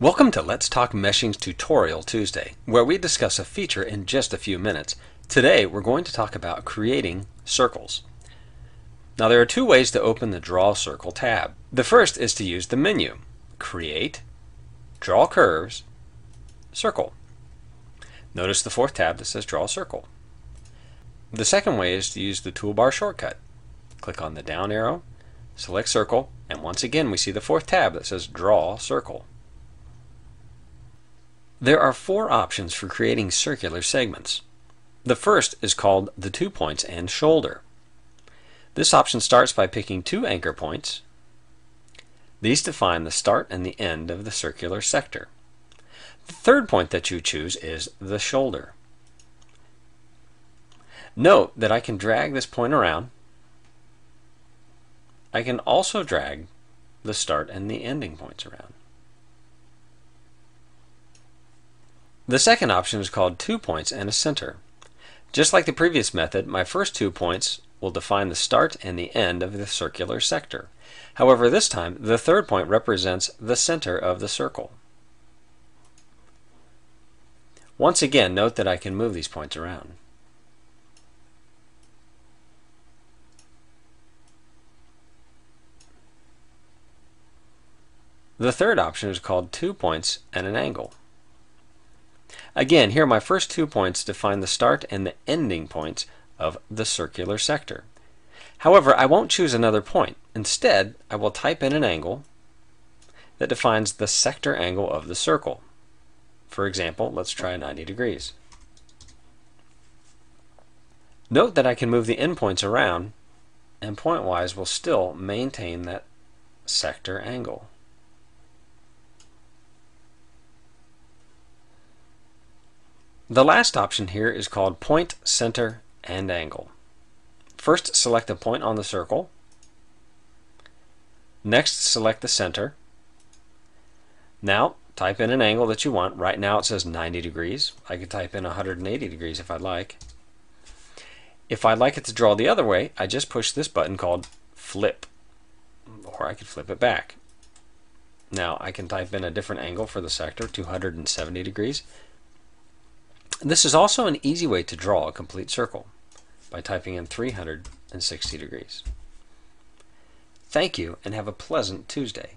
Welcome to Let's Talk Meshing's Tutorial Tuesday, where we discuss a feature in just a few minutes. Today we're going to talk about creating circles. Now there are two ways to open the Draw Circle tab. The first is to use the menu, Create, Draw Curves, Circle. Notice the fourth tab that says Draw Circle. The second way is to use the toolbar shortcut. Click on the down arrow, select Circle, and once again we see the fourth tab that says Draw Circle. There are four options for creating circular segments. The first is called the two points and shoulder. This option starts by picking two anchor points. These define the start and the end of the circular sector. The third point that you choose is the shoulder. Note that I can drag this point around. I can also drag the start and the ending points around. The second option is called two points and a center. Just like the previous method, my first two points will define the start and the end of the circular sector. However, this time, the third point represents the center of the circle. Once again, note that I can move these points around. The third option is called two points and an angle. Again, here are my first two points define the start and the ending points of the circular sector. However, I won't choose another point. Instead, I will type in an angle that defines the sector angle of the circle. For example, let's try 90 degrees. Note that I can move the endpoints around and pointwise will still maintain that sector angle. The last option here is called Point, Center, and Angle. First, select a point on the circle. Next, select the center. Now, type in an angle that you want. Right now it says 90 degrees. I could type in 180 degrees if I'd like. If I'd like it to draw the other way, I just push this button called Flip. Or I could flip it back. Now, I can type in a different angle for the sector, 270 degrees. This is also an easy way to draw a complete circle by typing in 360 degrees. Thank you and have a pleasant Tuesday.